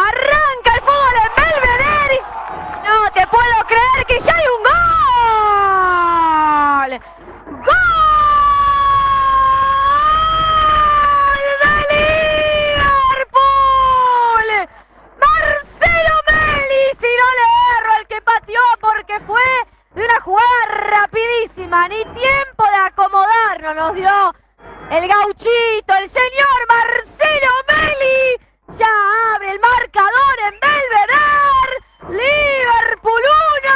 Arranca el fútbol en Belvedere. No te puedo creer que ya hay un gol. ¡Gol de Liverpool! Marcelo Meli, si no le erro al que pateó porque fue de una jugada rapidísima. Ni tiempo de acomodarnos nos dio el gauchito, el señor Marcelo Meli. Ya abre el marcador en Belvedere. Liverpool 1.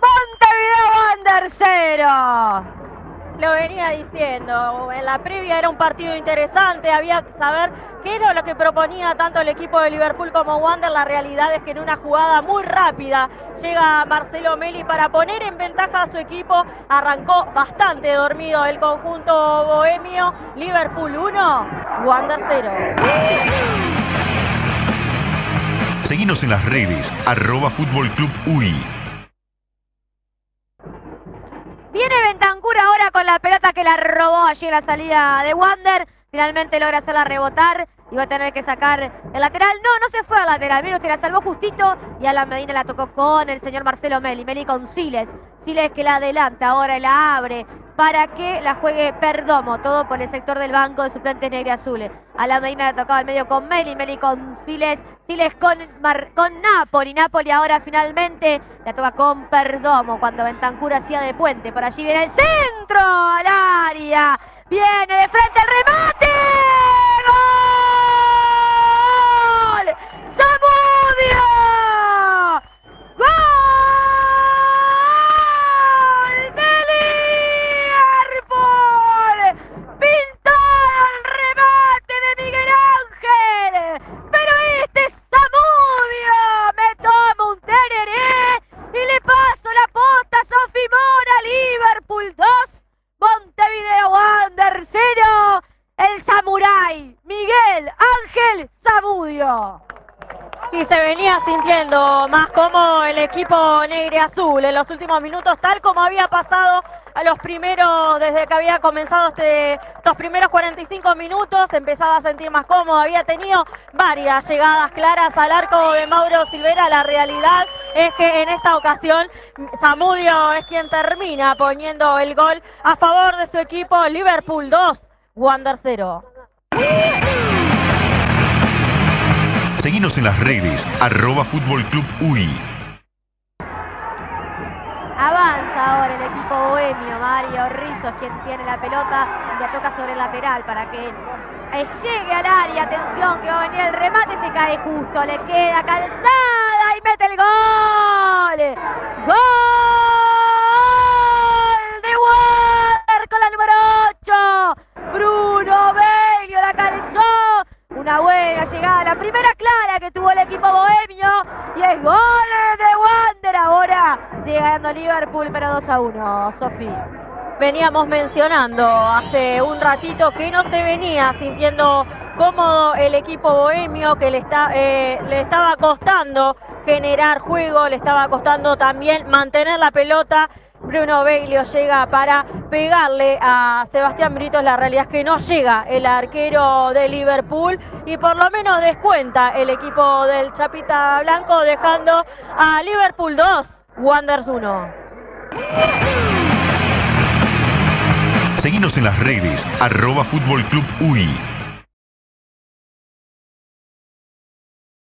Montevideo Wander 0. Lo venía diciendo, en la previa era un partido interesante, había que saber qué era lo que proponía tanto el equipo de Liverpool como Wander. La realidad es que en una jugada muy rápida llega Marcelo Meli para poner en ventaja a su equipo. Arrancó bastante dormido el conjunto bohemio. Liverpool 1, Wander 0. Seguinos en las redes, arroba Fútbol Club UI. Viene Bentancur ahora con la pelota que la robó allí en la salida de Wander. Finalmente logra hacerla rebotar y va a tener que sacar el lateral. No, no se fue al lateral. Mira, usted la salvó justito y a la Medina la tocó con el señor Marcelo Meli. Meli con Siles. Siles que la adelanta ahora y la abre para que la juegue Perdomo. Todo por el sector del banco de suplentes negros y azules. A la Medina la tocaba al medio con Meli. Meli con Siles. Siles con, Mar- con Napoli. Napoli ahora finalmente la toca con Perdomo cuando Bentancur hacía de puente. Por allí viene el centro al área. Viene de frente el remate. ¡Gol! ¡Zamudio! ¡Gol de Liverpool! Pintado el remate de Miguel Ángel. Pero este es Zamudio. Me tomo un tereré y le paso la posta a Sofi Mora. Liverpool 2. Montevideo Wander 0. El Samurai. Miguel Ángel Zamudio. Y se venía sintiendo más como el equipo negro y azul en los últimos minutos, tal como había pasado a los primeros, desde que había comenzado este, estos primeros 45 minutos, empezaba a sentir más cómodo, había tenido varias llegadas claras al arco de Mauro Silvera. La realidad es que en esta ocasión Zamudio es quien termina poniendo el gol a favor de su equipo, Liverpool 2, Wander 0. Seguinos en las redes, arroba Fútbol Club UI. Avanza ahora el equipo bohemio. Mario Rizos quien tiene la pelota y la toca sobre el lateral para que eh, llegue al área. Atención que va a venir el remate. Se cae justo. Le queda calzada y mete el gol. Gol de Wander con la número 8. Bruno Belio la calzó. Una buena llegada, la primera clara que tuvo el equipo bohemio. Y es gol de Wander. Ahora sigue ganando Liverpool, pero 2 a 1. Sofía. Veníamos mencionando hace un ratito que no se venía sintiendo cómodo el equipo bohemio, que le, está, eh, le estaba costando generar juego, le estaba costando también mantener la pelota. Bruno Beglio llega para pegarle a Sebastián Britos. La realidad es que no llega el arquero de Liverpool y por lo menos descuenta el equipo del Chapita Blanco, dejando a Liverpool 2, Wanderers 1. Seguinos en las redes, arroba.